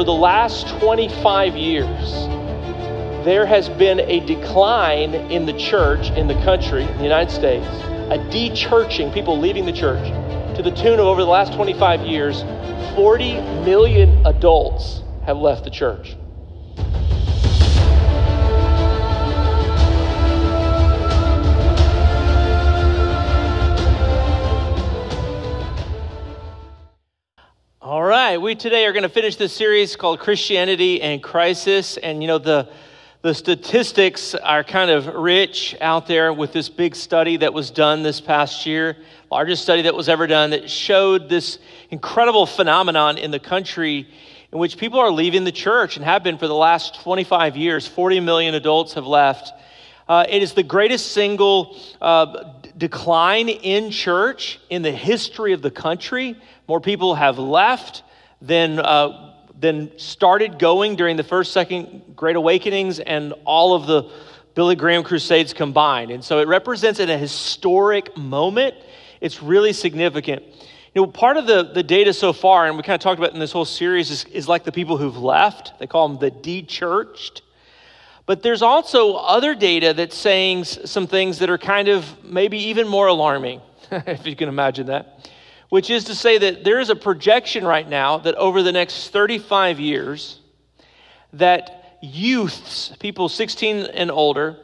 over the last 25 years, there has been a decline in the church in the country, in the United States, a de-churching, people leaving the church, to the tune of over the last 25 years, 40 million adults have left the church. Right, we today are going to finish this series called Christianity in Crisis. And you know, the, the statistics are kind of rich out there with this big study that was done this past year, largest study that was ever done, that showed this incredible phenomenon in the country in which people are leaving the church and have been for the last 25 years. 40 million adults have left. Uh, it is the greatest single uh, decline in church in the history of the country. More people have left than, uh, than started going during the first, second Great Awakenings and all of the Billy Graham Crusades combined. And so it represents a historic moment. It's really significant. You know, part of the, the data so far, and we kind of talked about in this whole series, is, is like the people who've left. They call them the de-churched. But there's also other data that's saying some things that are kind of maybe even more alarming, if you can imagine that which is to say that there is a projection right now that over the next 35 years that youths people 16 and older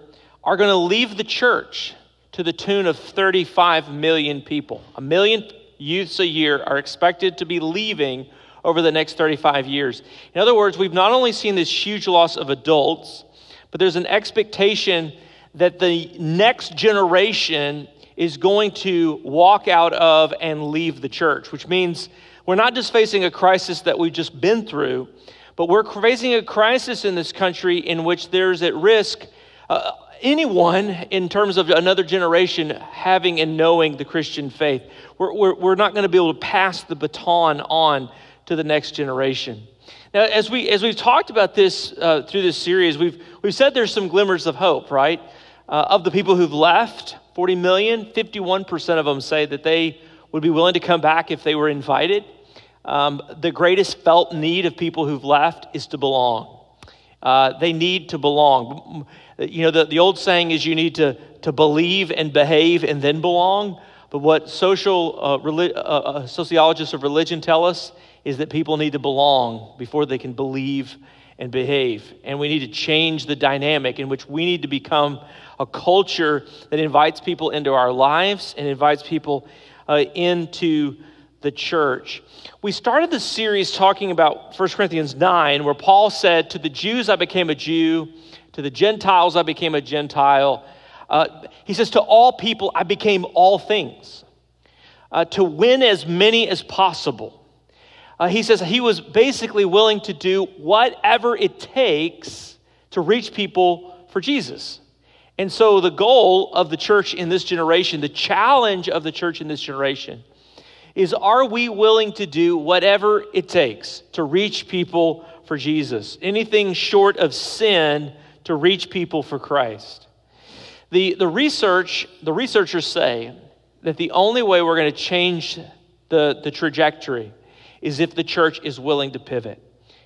are going to leave the church to the tune of 35 million people. A million youths a year are expected to be leaving over the next 35 years. In other words we've not only seen this huge loss of adults but there's an expectation that the next generation is going to walk out of and leave the church, which means we're not just facing a crisis that we've just been through, but we're facing a crisis in this country in which there's at risk uh, anyone in terms of another generation having and knowing the Christian faith. We're, we're, we're not going to be able to pass the baton on to the next generation. Now, as, we, as we've talked about this uh, through this series, we've, we've said there's some glimmers of hope, right? Uh, of the people who've left, 40 million, 51% of them say that they would be willing to come back if they were invited. Um, the greatest felt need of people who've left is to belong. Uh, they need to belong. You know, the, the old saying is you need to, to believe and behave and then belong. But what social uh, uh, uh sociologists of religion tell us is that people need to belong before they can believe and behave. And we need to change the dynamic in which we need to become a culture that invites people into our lives and invites people uh, into the church. We started the series talking about 1 Corinthians 9, where Paul said, To the Jews I became a Jew, to the Gentiles I became a Gentile. Uh, he says, To all people I became all things, uh, to win as many as possible. Uh, he says he was basically willing to do whatever it takes to reach people for Jesus. And so, the goal of the church in this generation, the challenge of the church in this generation, is are we willing to do whatever it takes to reach people for Jesus? Anything short of sin to reach people for Christ. The, the research, the researchers say that the only way we're going to change the, the trajectory is if the church is willing to pivot.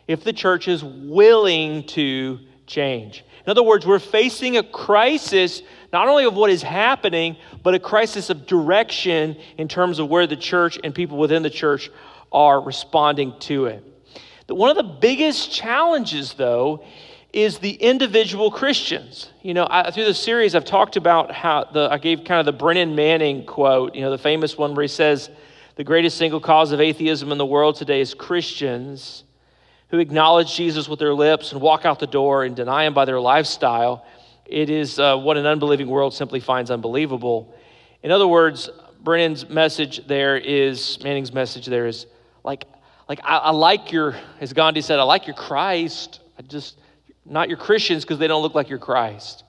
If the church is willing to change. In other words, we're facing a crisis not only of what is happening, but a crisis of direction in terms of where the church and people within the church are responding to it. One of the biggest challenges, though, is the individual Christians. You know, I, through the series, I've talked about how the, I gave kind of the Brennan Manning quote, you know, the famous one where he says, The greatest single cause of atheism in the world today is Christians who acknowledge Jesus with their lips and walk out the door and deny him by their lifestyle, it is uh, what an unbelieving world simply finds unbelievable. In other words, Brennan's message there is, Manning's message there is like, like I, I like your, as Gandhi said, I like your Christ. I just, not your Christians because they don't look like your Christ.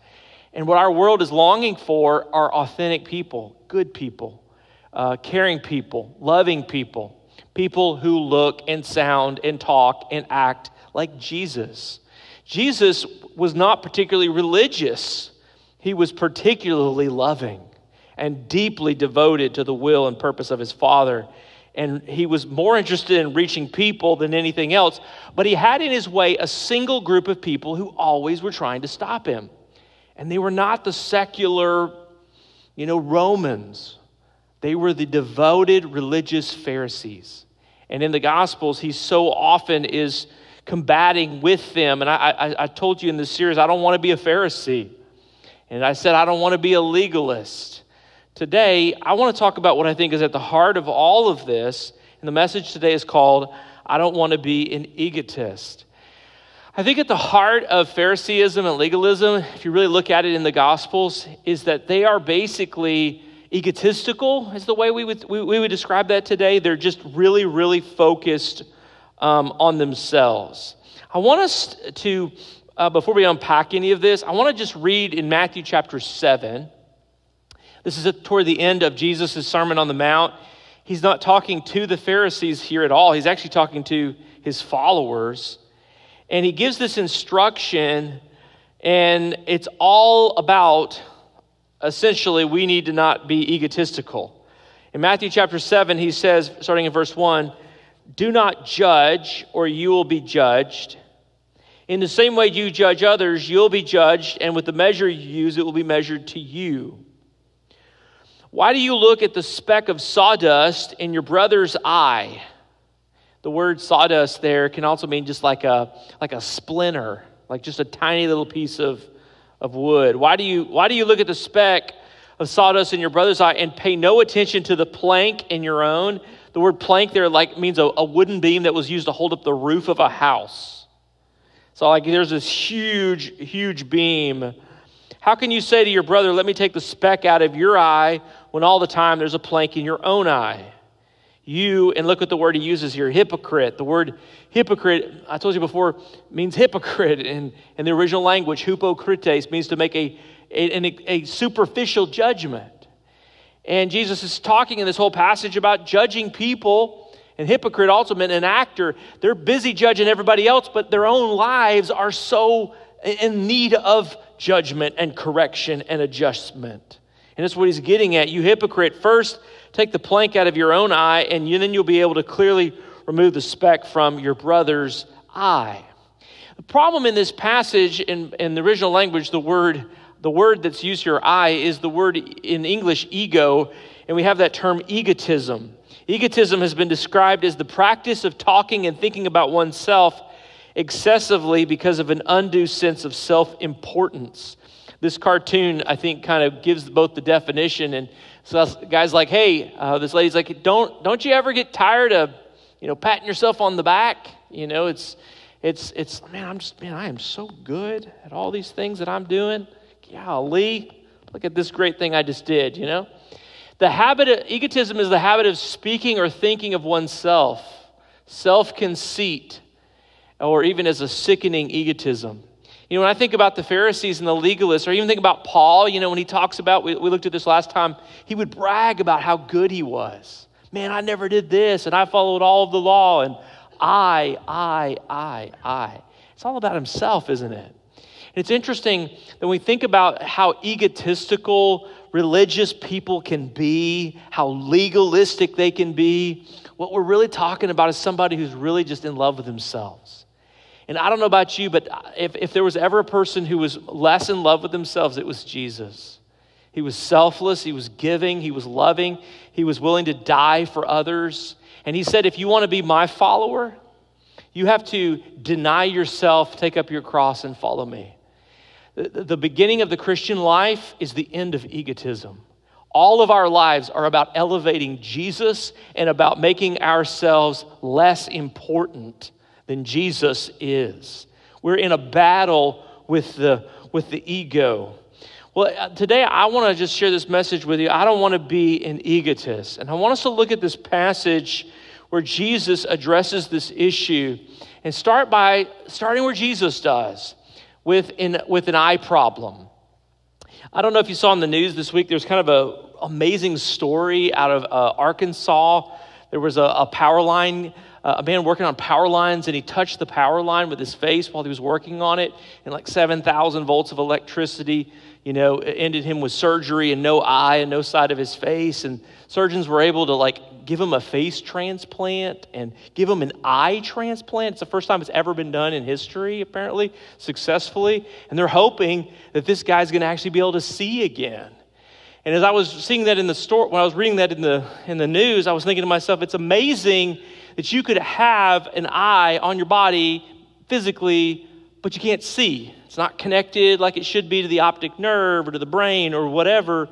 And what our world is longing for are authentic people, good people, uh, caring people, loving people people who look and sound and talk and act like Jesus. Jesus was not particularly religious, he was particularly loving and deeply devoted to the will and purpose of his Father. and he was more interested in reaching people than anything else. But he had in his way a single group of people who always were trying to stop him. And they were not the secular, you know, Romans, they were the devoted religious Pharisees. And in the Gospels, he so often is combating with them. And I, I, I told you in this series, I don't want to be a Pharisee. And I said, I don't want to be a legalist. Today, I want to talk about what I think is at the heart of all of this. And the message today is called, I don't want to be an egotist. I think at the heart of Phariseeism and legalism, if you really look at it in the Gospels, is that they are basically egotistical, is the way we would, we, we would describe that today. They're just really, really focused um, on themselves. I want us to uh, before we unpack any of this, I want to just read in Matthew chapter 7. This is toward the end of Jesus' Sermon on the Mount. He's not talking to the Pharisees here at all, he's actually talking to his followers. And he gives this instruction, and it's all about essentially we need to not be egotistical. In Matthew chapter 7, he says, starting in verse 1, Do not judge, or you will be judged. In the same way you judge others, you'll be judged, and with the measure you use, it will be measured to you. Why do you look at the speck of sawdust in your brother's eye? The word sawdust there can also mean just like a, like a splinter, like just a tiny little piece of, of wood. Why do, you, why do you look at the speck of sawdust in your brother's eye and pay no attention to the plank in your own? The word plank there like means a, a wooden beam that was used to hold up the roof of a house. So, like, there's this huge, huge beam. How can you say to your brother, Let me take the speck out of your eye, when all the time there's a plank in your own eye? You, and look at the word he uses here hypocrite. The word hypocrite, I told you before, means hypocrite in, in the original language. Hypocrites means to make a, a, a superficial judgment. And Jesus is talking in this whole passage about judging people and hypocrite also meant an actor. They're busy judging everybody else, but their own lives are so in need of judgment and correction and adjustment. And that's what he's getting at. You hypocrite, first take the plank out of your own eye, and you, then you'll be able to clearly remove the speck from your brother's eye. The problem in this passage, in, in the original language, the word, the word that's used here, eye, is the word in English, ego, and we have that term egotism. Egotism has been described as the practice of talking and thinking about oneself excessively because of an undue sense of self importance. This cartoon, I think, kind of gives both the definition and so the guys like, hey, uh, this lady's like, don't don't you ever get tired of, you know, patting yourself on the back? You know, it's it's it's man, I'm just man, I am so good at all these things that I'm doing. Golly, look at this great thing I just did. You know, the habit of egotism is the habit of speaking or thinking of oneself, self conceit, or even as a sickening egotism. You know, when I think about the Pharisees and the legalists, or even think about Paul, you know, when he talks about, we, we looked at this last time, he would brag about how good he was. Man, I never did this, and I followed all of the law, and I, I, I, I. It's all about himself, isn't it? And it's interesting that when we think about how egotistical religious people can be, how legalistic they can be. What we're really talking about is somebody who's really just in love with themselves. And I don't know about you, but if, if there was ever a person who was less in love with themselves, it was Jesus. He was selfless, he was giving, he was loving, he was willing to die for others. And he said, If you want to be my follower, you have to deny yourself, take up your cross, and follow me. The beginning of the Christian life is the end of egotism. All of our lives are about elevating Jesus and about making ourselves less important than Jesus is. We're in a battle with the, with the ego. Well, uh, today I want to just share this message with you. I don't want to be an egotist. And I want us to look at this passage where Jesus addresses this issue and start by starting where Jesus does with an, with an eye problem. I don't know if you saw in the news this week, there's kind of an amazing story out of uh, Arkansas. There was a, a power line, uh, a man working on power lines, and he touched the power line with his face while he was working on it, and like 7,000 volts of electricity, you know, ended him with surgery and no eye and no side of his face. And surgeons were able to like give him a face transplant and give him an eye transplant. It's the first time it's ever been done in history, apparently, successfully. And they're hoping that this guy's going to actually be able to see again. And as I was seeing that in the store, when I was reading that in the, in the news, I was thinking to myself, it's amazing that you could have an eye on your body physically, but you can't see. It's not connected like it should be to the optic nerve or to the brain or whatever.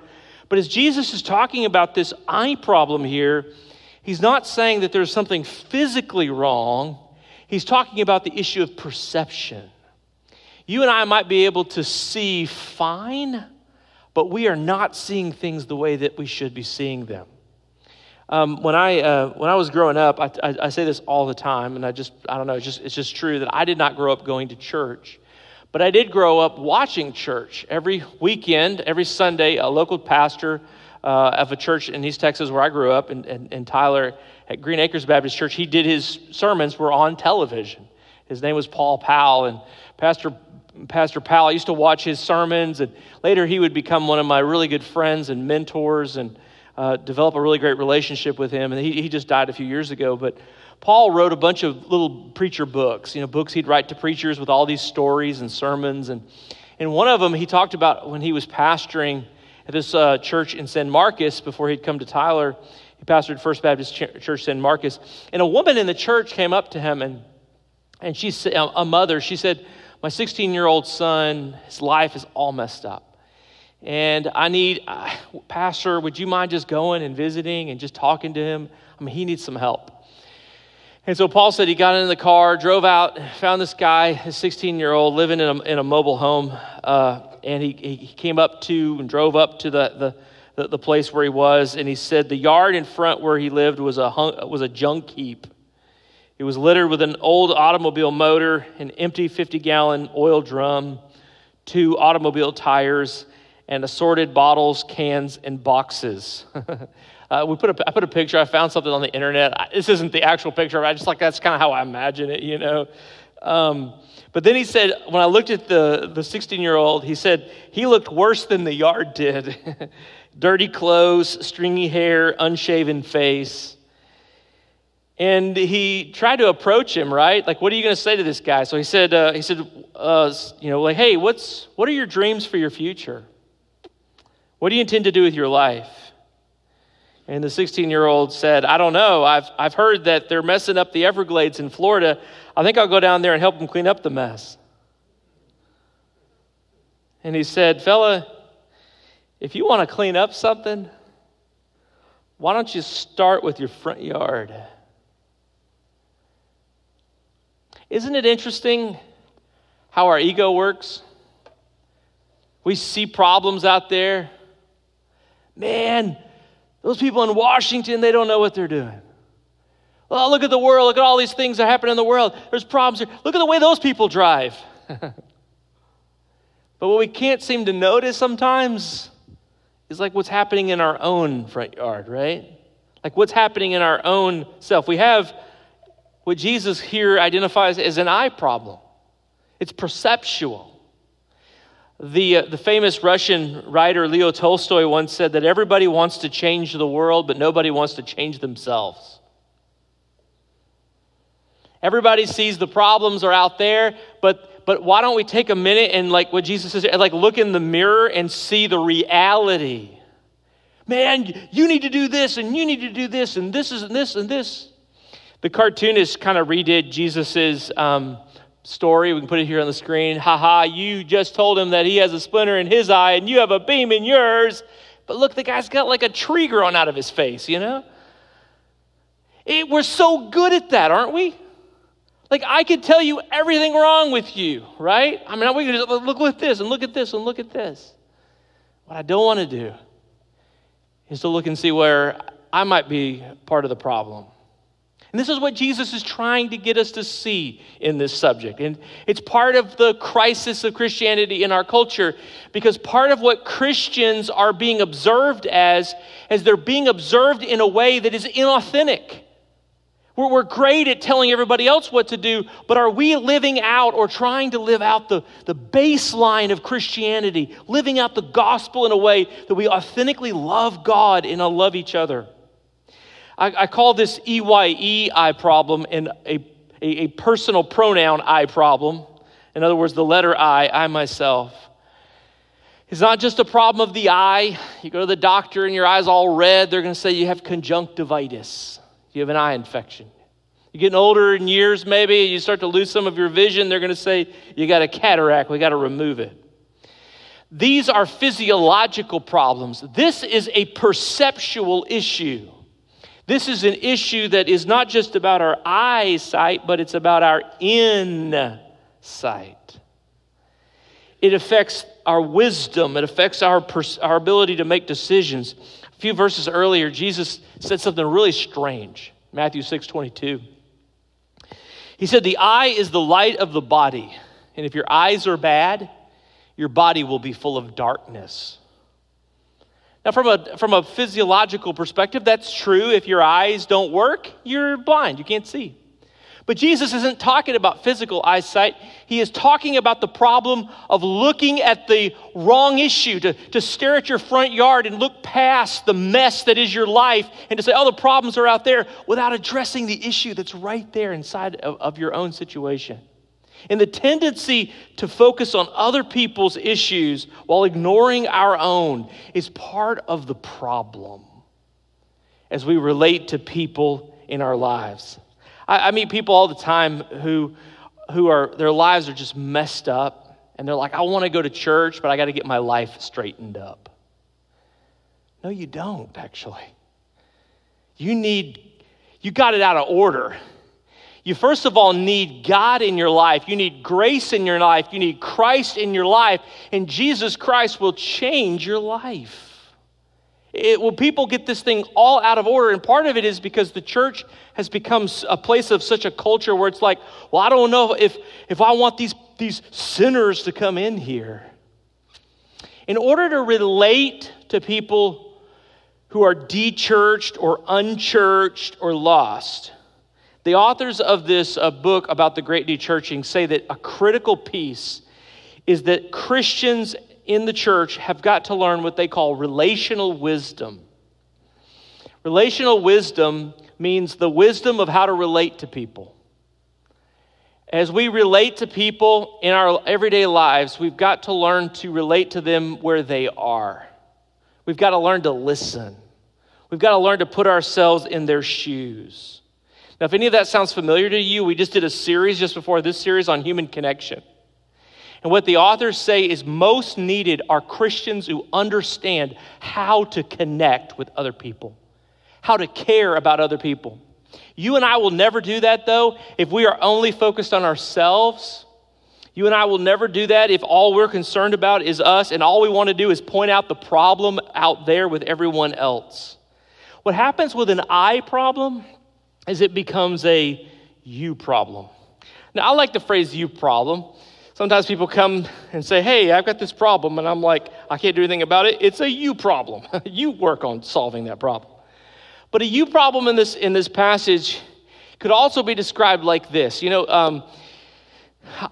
But as Jesus is talking about this eye problem here, he's not saying that there's something physically wrong. He's talking about the issue of perception. You and I might be able to see fine, but we are not seeing things the way that we should be seeing them. Um, when I uh, when I was growing up, I, I, I, say this all the time, and I just I don't know, it's just it's just true that I did not grow up going to church, but I did grow up watching church every weekend, every Sunday. A local pastor uh, of a church in East Texas where I grew up, in, in, in Tyler at Green Acres Baptist Church, he did his sermons were on television. His name was Paul Powell, and Pastor Pastor Powell. I used to watch his sermons, and later he would become one of my really good friends and mentors, and uh, develop a really great relationship with him. And he, he just died a few years ago. But Paul wrote a bunch of little preacher books, you know, books he'd write to preachers with all these stories and sermons. And in one of them, he talked about when he was pastoring at this uh, church in San Marcos before he'd come to Tyler. He pastored First Baptist Church San Marcos. And a woman in the church came up to him, and, and she said, a mother, she said, My 16 year old son, his life is all messed up. And I need, uh, Pastor, would you mind just going and visiting and just talking to him? I mean, he needs some help. And so Paul said he got in the car, drove out, found this guy, a 16 year old, living in a, in a mobile home. Uh, and he, he came up to and drove up to the, the, the, place where he was. And he said the yard in front where he lived was a, was a junk heap. It was littered with an old automobile motor, an empty 50 gallon oil drum, two automobile tires, and assorted bottles, cans, and boxes. uh, we put a, I put a picture. I found something on the internet. I, this isn't the actual picture. I just like that's kind of how I imagine it, you know. Um, but then he said, when I looked at the the 16 year old, he said he looked worse than the yard did. Dirty clothes, stringy hair, unshaven face. And he tried to approach him, right? Like, what are you going to say to this guy? So he said, uh, he said, uh, you know, like, hey, what's what are your dreams for your future? What do you intend to do with your life? And the 16 year old said, I don't know. I've, I've heard that they're messing up the Everglades in Florida. I think I'll go down there and help them clean up the mess. And he said, Fella, if you want to clean up something, why don't you start with your front yard? Isn't it interesting how our ego works? We see problems out there Man, those people in Washington, they don't know what they're doing. Oh, look at the world. Look at all these things that happen in the world. There's problems here. Look at the way those people drive. but what we can't seem to notice sometimes is like what's happening in our own front yard, right? Like what's happening in our own self. We have what Jesus here identifies as an eye problem, it's perceptual. The, uh, the famous Russian writer Leo Tolstoy once said that everybody wants to change the world, but nobody wants to change themselves. Everybody sees the problems are out there, but, but why don't we take a minute and, like what Jesus says, like look in the mirror and see the reality? Man, you need to do this, and you need to do this, and this is and this and this. The cartoonist kind of redid Jesus's. Um, story. We can put it here on the screen. Ha ha, you just told him that he has a splinter in his eye and you have a beam in yours. But look, the guy's got like a tree growing out of his face, you know? It, we're so good at that, aren't we? Like, I could tell you everything wrong with you, right? I mean, we can just look at this and look at this and look at this. What I don't want to do is to look and see where I might be part of the problem. And this is what Jesus is trying to get us to see in this subject. And it's part of the crisis of Christianity in our culture because part of what Christians are being observed as, as they're being observed in a way that is inauthentic. We're, we're great at telling everybody else what to do, but are we living out or trying to live out the, the baseline of Christianity, living out the gospel in a way that we authentically love God and love each other? I, I call this EYE I problem and a, a, a personal pronoun I problem. In other words, the letter I, I myself. It's not just a problem of the eye. You go to the doctor and your eye's all red, they're going to say you have conjunctivitis. You have an eye infection. You're getting older in years, maybe, you start to lose some of your vision, they're going to say you got a cataract, we got to remove it. These are physiological problems. This is a perceptual issue. This is an issue that is not just about our eyesight, but it's about our insight. It affects our wisdom, it affects our, our ability to make decisions. A few verses earlier, Jesus said something really strange. Matthew 6 22. He said, The eye is the light of the body, and if your eyes are bad, your body will be full of darkness. Now, from a, from a physiological perspective, that's true. If your eyes don't work, you're blind, you can't see. But Jesus isn't talking about physical eyesight. He is talking about the problem of looking at the wrong issue, to, to stare at your front yard and look past the mess that is your life and to say, oh, the problems are out there without addressing the issue that's right there inside of, of your own situation. And the tendency to focus on other people's issues while ignoring our own is part of the problem as we relate to people in our lives. I, I meet people all the time who, who are, their lives are just messed up. And they're like, I want to go to church, but I got to get my life straightened up. No, you don't, actually. You need, you got it out of order. You first of all need God in your life. You need grace in your life. You need Christ in your life. And Jesus Christ will change your life. It, well, people get this thing all out of order, and part of it is because the church has become a place of such a culture where it's like, well, I don't know if, if I want these, these sinners to come in here. In order to relate to people who are dechurched or unchurched or lost, the authors of this uh, book about the great dechurching say that a critical piece is that Christians in the church have got to learn what they call relational wisdom. Relational wisdom means the wisdom of how to relate to people. As we relate to people in our everyday lives, we've got to learn to relate to them where they are. We've got to learn to listen. We've got to learn to put ourselves in their shoes. Now, if any of that sounds familiar to you, we just did a series just before this series on human connection. And what the authors say is most needed are Christians who understand how to connect with other people, how to care about other people. You and I will never do that, though, if we are only focused on ourselves. You and I will never do that if all we're concerned about is us and all we want to do is point out the problem out there with everyone else. What happens with an I problem is it becomes a you problem. Now, I like the phrase you problem Sometimes people come and say, Hey, I've got this problem. And I'm like, I can't do anything about it. It's a you problem. you work on solving that problem. But a you problem in this, in this passage could also be described like this. You know, um,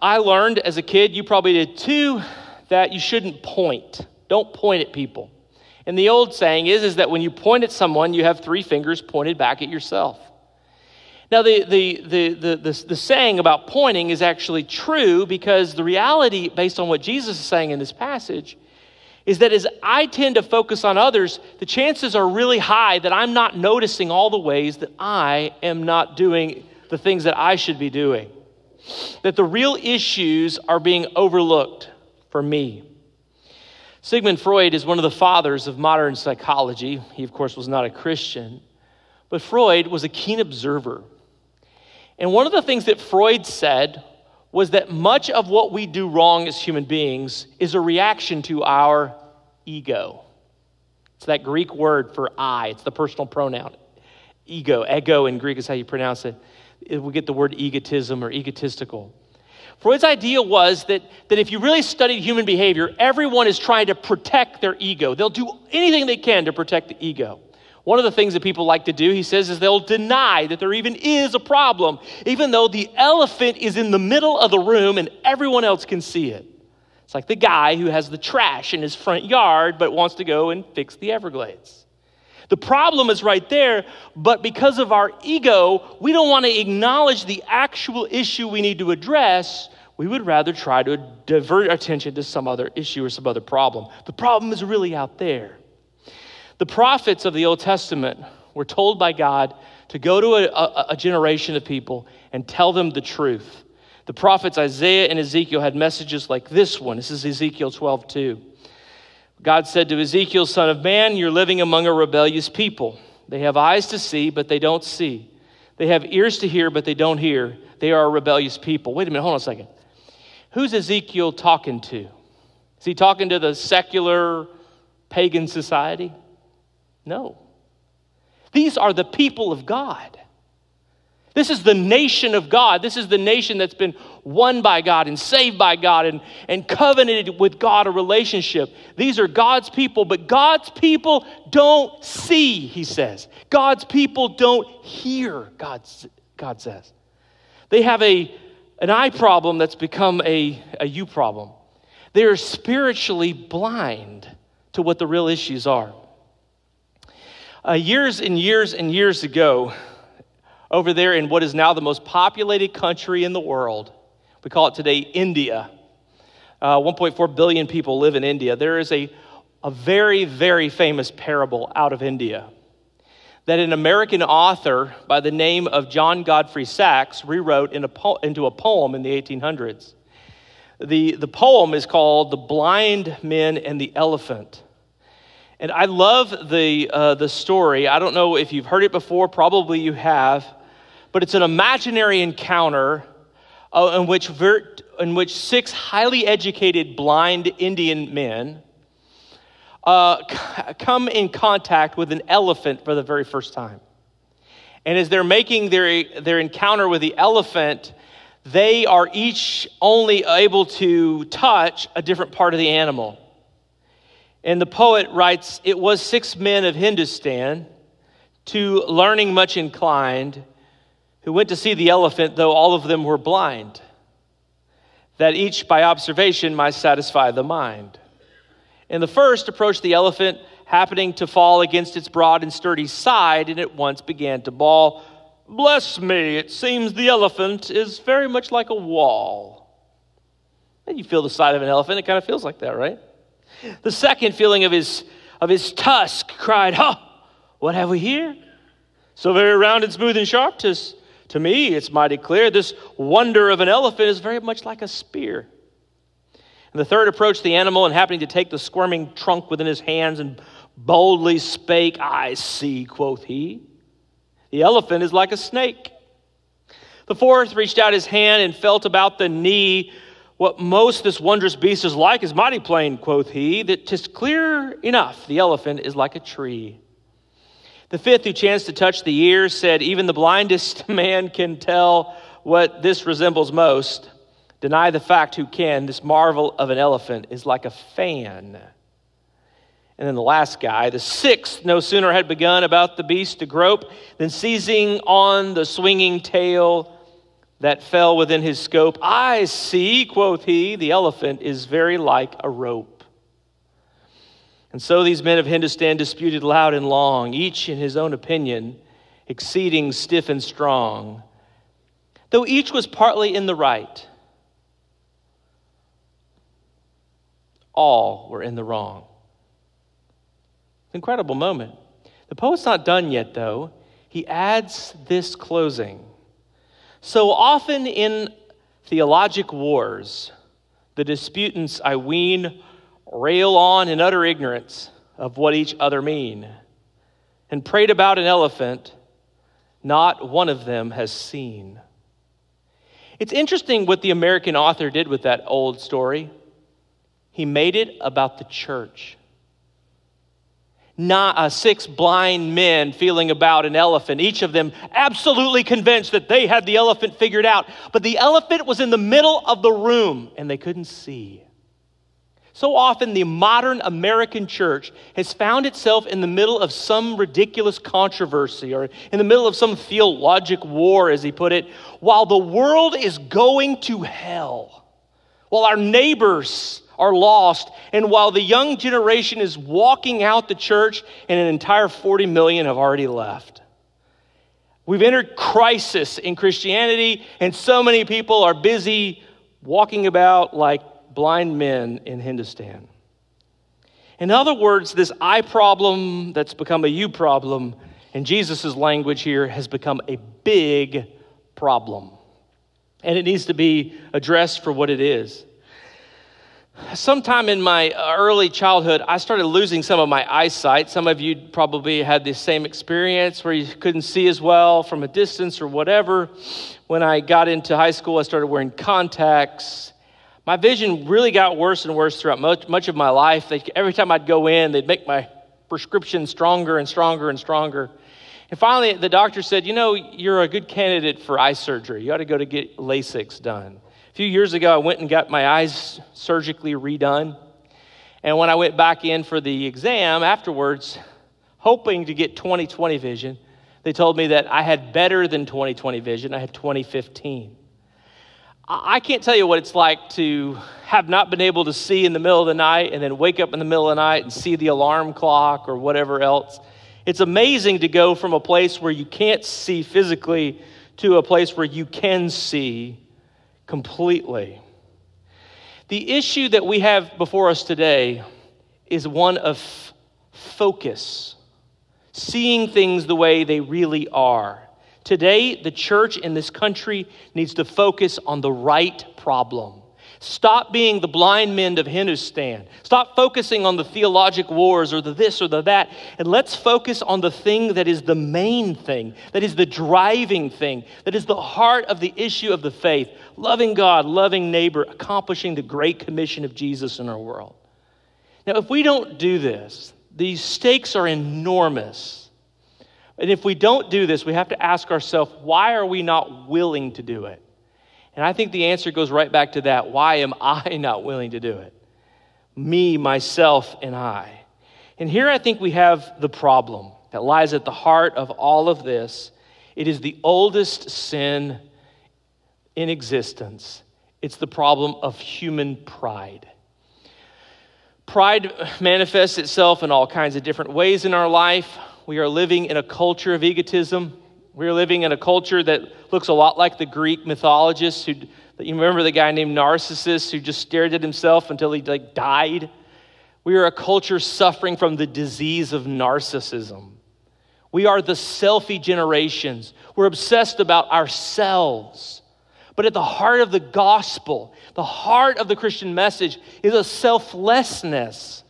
I learned as a kid, you probably did too, that you shouldn't point. Don't point at people. And the old saying is, is that when you point at someone, you have three fingers pointed back at yourself. Now, the, the, the, the, the, saying about pointing is actually true because the reality, based on what Jesus is saying in this passage, is that as I tend to focus on others, the chances are really high that I'm not noticing all the ways that I am not doing the things that I should be doing. That the real issues are being overlooked for me. Sigmund Freud is one of the fathers of modern psychology. He, of course, was not a Christian, but Freud was a keen observer. And one of the things that Freud said was that much of what we do wrong as human beings is a reaction to our ego. It's that Greek word for I, it's the personal pronoun. Ego, ego in Greek is how you pronounce it. We get the word egotism or egotistical. Freud's idea was that, that if you really studied human behavior, everyone is trying to protect their ego. They'll do anything they can to protect the ego. One of the things that people like to do, he says, is they'll deny that there even is a problem, even though the elephant is in the middle of the room and everyone else can see it. It's like the guy who has the trash in his front yard but wants to go and fix the Everglades. The problem is right there, but because of our ego, we don't want to acknowledge the actual issue we need to address. We would rather try to divert attention to some other issue or some other problem. The problem is really out there. The prophets of the Old Testament were told by God to go to a, a, a generation of people and tell them the truth. The prophets Isaiah and Ezekiel had messages like this one. This is Ezekiel 12 2. God said to Ezekiel, Son of man, you're living among a rebellious people. They have eyes to see, but they don't see. They have ears to hear, but they don't hear. They are a rebellious people. Wait a minute, hold on a second. Who's Ezekiel talking to? Is he talking to the secular pagan society? No. These are the people of God. This is the nation of God. This is the nation that's been won by God and saved by God and, and covenanted with God a relationship. These are God's people, but God's people don't see, he says. God's people don't hear, God, God says. They have a, an eye problem that's become a, a you problem. They are spiritually blind to what the real issues are. Uh, years and years and years ago, over there in what is now the most populated country in the world. We call it today India. Uh, 1.4 billion people live in India. There is a, a very, very famous parable out of India that an American author by the name of John Godfrey Saxe rewrote in a po- into a poem in the 1800s. The, the poem is called The Blind Men and the Elephant. And I love the, uh, the story. I don't know if you've heard it before, probably you have but it's an imaginary encounter uh, in, which in which six highly educated blind Indian men uh, c- come in contact with an elephant for the very first time. And as they're making their, their encounter with the elephant, they are each only able to touch a different part of the animal. And the poet writes, It was six men of Hindustan, to learning much inclined, who went to see the elephant, though all of them were blind, that each by observation might satisfy the mind. And the first approached the elephant, happening to fall against its broad and sturdy side, and at once began to bawl, Bless me, it seems the elephant is very much like a wall. And you feel the side of an elephant, it kind of feels like that, right? The second feeling of his, of his tusk cried, Ha! What have we here? So very round and smooth and sharp, tis to me, it's mighty clear. This wonder of an elephant is very much like a spear. And the third approached the animal, and happening to take the squirming trunk within his hands, and boldly spake, I see, quoth he. The elephant is like a snake. The fourth reached out his hand and felt about the knee. What most this wondrous beast is like is mighty plain, quoth he, that 'tis clear enough the elephant is like a tree. The fifth, who chanced to touch the ears, said, Even the blindest man can tell what this resembles most. Deny the fact who can. This marvel of an elephant is like a fan. And then the last guy, the sixth, no sooner had begun about the beast to grope than seizing on the swinging tail that fell within his scope. I see, quoth he, the elephant is very like a rope. And so these men of Hindustan disputed loud and long, each in his own opinion, exceeding stiff and strong. Though each was partly in the right, all were in the wrong. Incredible moment. The poet's not done yet, though. He adds this closing. So often in theologic wars, the disputants, I ween, rail on in utter ignorance of what each other mean, and prayed about an elephant not one of them has seen. It's interesting what the American author did with that old story. He made it about the church. Not uh, six blind men feeling about an elephant, each of them absolutely convinced that they had the elephant figured out. But the elephant was in the middle of the room and they couldn't see. So often, the modern American church has found itself in the middle of some ridiculous controversy or in the middle of some theologic war, as he put it, while the world is going to hell, while our neighbors are lost, and while the young generation is walking out the church, and an entire 40 million have already left. We've entered crisis in Christianity, and so many people are busy walking about like blind men in Hindustan. In other words, this I problem that's become a you problem, in Jesus' language here, has become a big problem. And it needs to be addressed for what it is. Sometime in my uh, early childhood, I started losing some of my eyesight. Some of you probably had the same experience where you couldn't see as well from a distance or whatever. When I got into high school, I started wearing contacts. My vision really got worse and worse throughout much, much of my life. They, every time I'd go in, they'd make my prescription stronger and stronger and stronger. And finally, the doctor said, You know, you're a good candidate for eye surgery. You ought to go to get LASIK done. A few years ago, I went and got my eyes surgically redone. And when I went back in for the exam afterwards, hoping to get 2020 vision, they told me that I had better than 2020 vision. I had 2015. I can't tell you what it's like to have not been able to see in the middle of the night and then wake up in the middle of the night and see the alarm clock or whatever else. It's amazing to go from a place where you can't see physically to a place where you can see completely. The issue that we have before us today is one of focus, seeing things the way they really are. Today, the church in this country needs to focus on the right problem. Stop being the blind men of Hindustan. Stop focusing on the theologic wars or the this or the that. And let's focus on the thing that is the main thing, that is the driving thing, that is the heart of the issue of the faith loving God, loving neighbor, accomplishing the great commission of Jesus in our world. Now, if we don't do this, these stakes are enormous. And if we don't do this, we have to ask ourselves, why are we not willing to do it? And I think the answer goes right back to that. Why am I not willing to do it? Me, myself, and I. And here I think we have the problem that lies at the heart of all of this. It is the oldest sin in existence. It's the problem of human pride. Pride manifests itself in all kinds of different ways in our life. We are living in a culture of egotism. We're living in a culture that looks a lot like the Greek mythologists who you remember the guy named Narcissus who just stared at himself until he like died. We are a culture suffering from the disease of narcissism. We are the selfie generations. We're obsessed about ourselves. But at the heart of the gospel, the heart of the Christian message is a selflessness.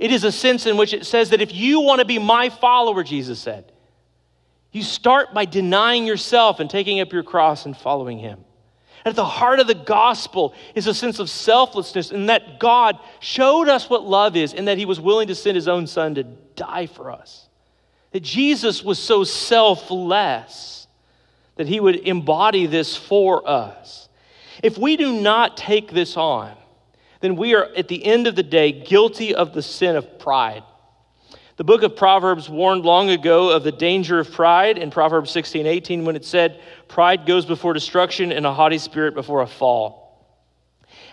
It is a sense in which it says that if you want to be my follower, Jesus said, you start by denying yourself and taking up your cross and following him. At the heart of the gospel is a sense of selflessness, and that God showed us what love is, and that he was willing to send his own son to die for us. That Jesus was so selfless that he would embody this for us. If we do not take this on, then we are at the end of the day guilty of the sin of pride. The book of Proverbs warned long ago of the danger of pride in Proverbs 16 18 when it said, Pride goes before destruction and a haughty spirit before a fall.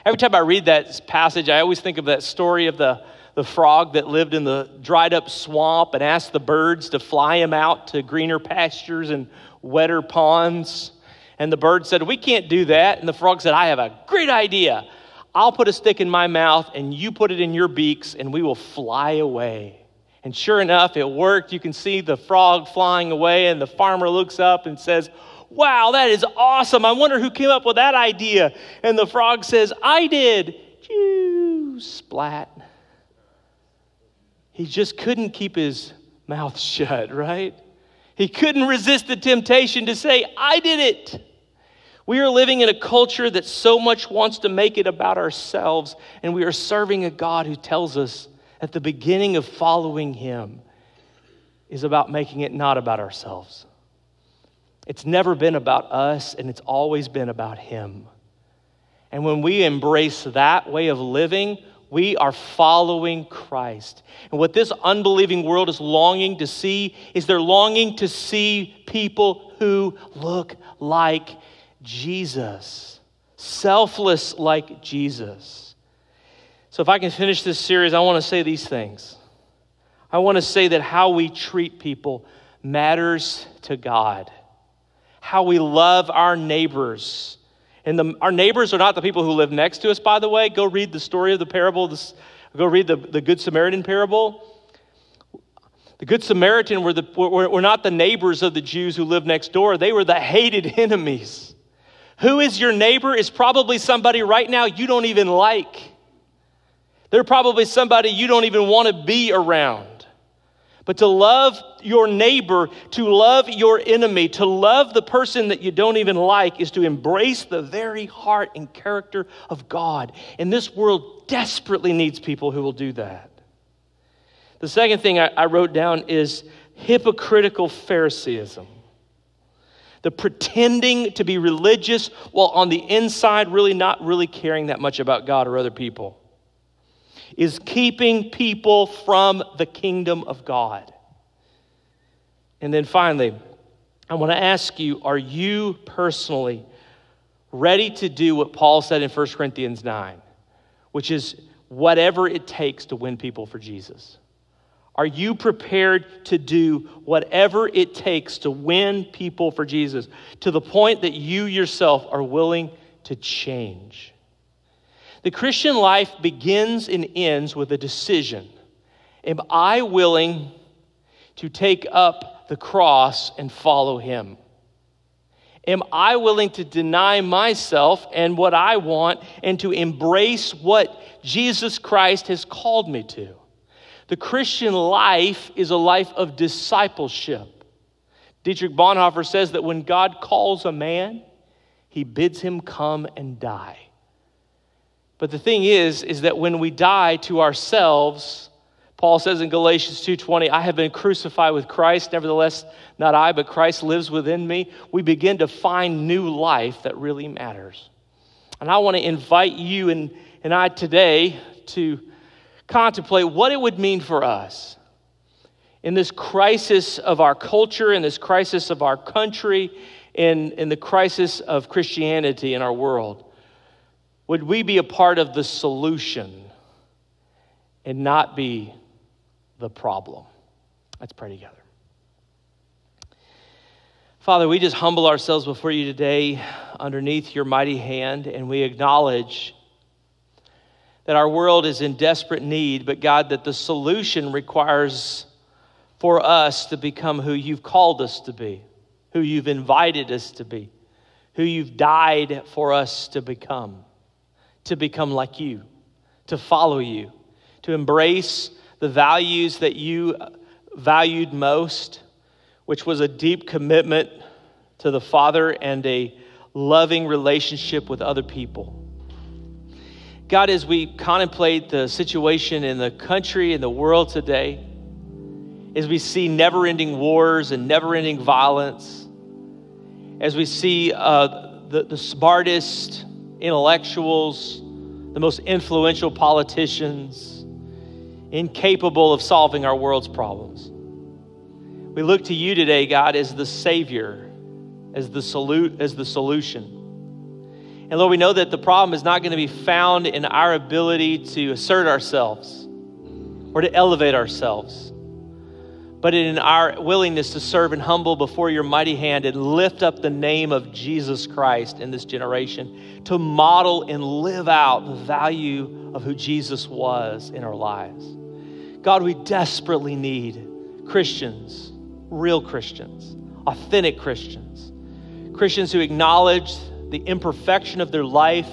Every time I read that passage, I always think of that story of the, the frog that lived in the dried up swamp and asked the birds to fly him out to greener pastures and wetter ponds. And the bird said, We can't do that. And the frog said, I have a great idea. I'll put a stick in my mouth and you put it in your beaks and we will fly away. And sure enough, it worked. You can see the frog flying away, and the farmer looks up and says, Wow, that is awesome. I wonder who came up with that idea. And the frog says, I did. Choo, splat. He just couldn't keep his mouth shut, right? He couldn't resist the temptation to say, I did it. We are living in a culture that so much wants to make it about ourselves, and we are serving a God who tells us at the beginning of following Him is about making it not about ourselves. It's never been about us, and it's always been about Him. And when we embrace that way of living, we are following Christ. And what this unbelieving world is longing to see is they're longing to see people who look like Jesus, selfless like Jesus. So, if I can finish this series, I want to say these things. I want to say that how we treat people matters to God, how we love our neighbors. And the, our neighbors are not the people who live next to us, by the way. Go read the story of the parable, this, go read the, the Good Samaritan parable. The Good Samaritan were, the, were, were not the neighbors of the Jews who lived next door, they were the hated enemies. Who is your neighbor is probably somebody right now you don't even like. They're probably somebody you don't even want to be around. But to love your neighbor, to love your enemy, to love the person that you don't even like is to embrace the very heart and character of God. And this world desperately needs people who will do that. The second thing I, I wrote down is hypocritical Phariseeism. The pretending to be religious while on the inside really not really caring that much about God or other people is keeping people from the kingdom of God. And then finally, I want to ask you are you personally ready to do what Paul said in 1 Corinthians 9, which is whatever it takes to win people for Jesus? Are you prepared to do whatever it takes to win people for Jesus to the point that you yourself are willing to change? The Christian life begins and ends with a decision Am I willing to take up the cross and follow him? Am I willing to deny myself and what I want and to embrace what Jesus Christ has called me to? The Christian life is a life of discipleship. Dietrich Bonhoeffer says that when God calls a man, he bids him come and die. But the thing is, is that when we die to ourselves, Paul says in Galatians 2:20, I have been crucified with Christ, nevertheless, not I, but Christ lives within me. We begin to find new life that really matters. And I want to invite you and, and I today to contemplate what it would mean for us in this crisis of our culture, in this crisis of our country, in, in the crisis of Christianity in our world. Would we be a part of the solution and not be the problem? Let's pray together. Father, we just humble ourselves before you today underneath your mighty hand, and we acknowledge that our world is in desperate need, but God, that the solution requires for us to become who you've called us to be, who you've invited us to be, who you've died for us to become to become like you, to follow you, to embrace the values that you valued most, which was a deep commitment to the Father and a loving relationship with other people. God, as we contemplate the situation in the country and the world today, as we see never ending wars and never ending violence, as we see uh, the, the smartest intellectuals, the most influential politicians, incapable of solving our world's problems. We look to you today, God, as the Savior, as the, salute, as the solution. And Lord, we know that the problem is not going to be found in our ability to assert ourselves or to elevate ourselves but in our willingness to serve and humble before your mighty hand and lift up the name of Jesus Christ in this generation, to model and live out the value of who Jesus was in our lives. God, we desperately need Christians, real Christians, authentic Christians, Christians who acknowledge the imperfection of their life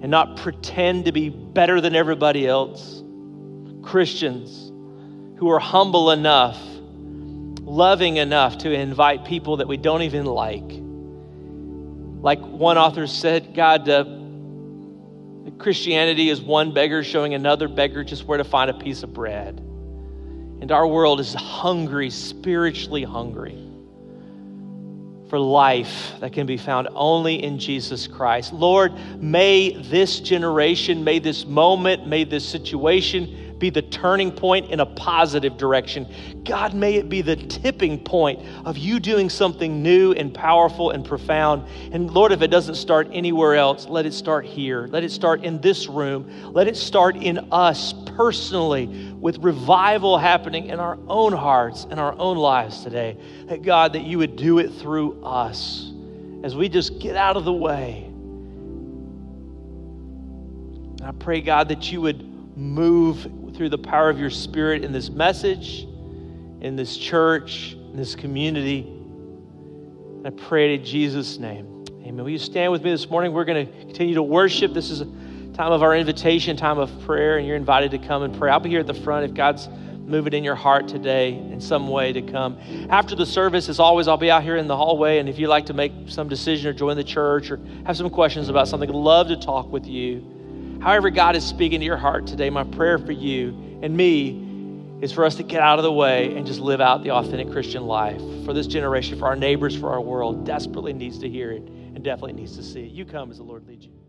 and not pretend to be better than everybody else. Christians who are humble enough, loving enough to invite people that we don't even like. Like one author said, God, uh, Christianity is one beggar showing another beggar just where to find a piece of bread. And our world is hungry, spiritually hungry for life that can be found only in Jesus Christ. Lord, may this generation, may this moment, may this situation be the turning point in a positive direction. God, may it be the tipping point of you doing something new and powerful and profound. And Lord, if it doesn't start anywhere else, let it start here. Let it start in this room. Let it start in us personally with revival happening in our own hearts and our own lives today. That God, that you would do it through us as we just get out of the way. I pray, God, that you would move through the power of your Spirit in this message, in this church, in this community. I pray in Jesus' name. Amen. Will you stand with me this morning? We're going to continue to worship. This is a time of our invitation, time of prayer, and you're invited to come and pray. I'll be here at the front if God's moving in your heart today in some way to come. After the service, as always, I'll be out here in the hallway, and if you'd like to make some decision or join the church or have some questions about something, I'd love to talk with you. However, God is speaking to your heart today, my prayer for you and me is for us to get out of the way and just live out the authentic Christian life for this generation, for our neighbors, for our world. Desperately needs to hear it and definitely needs to see it. You come as the Lord leads you.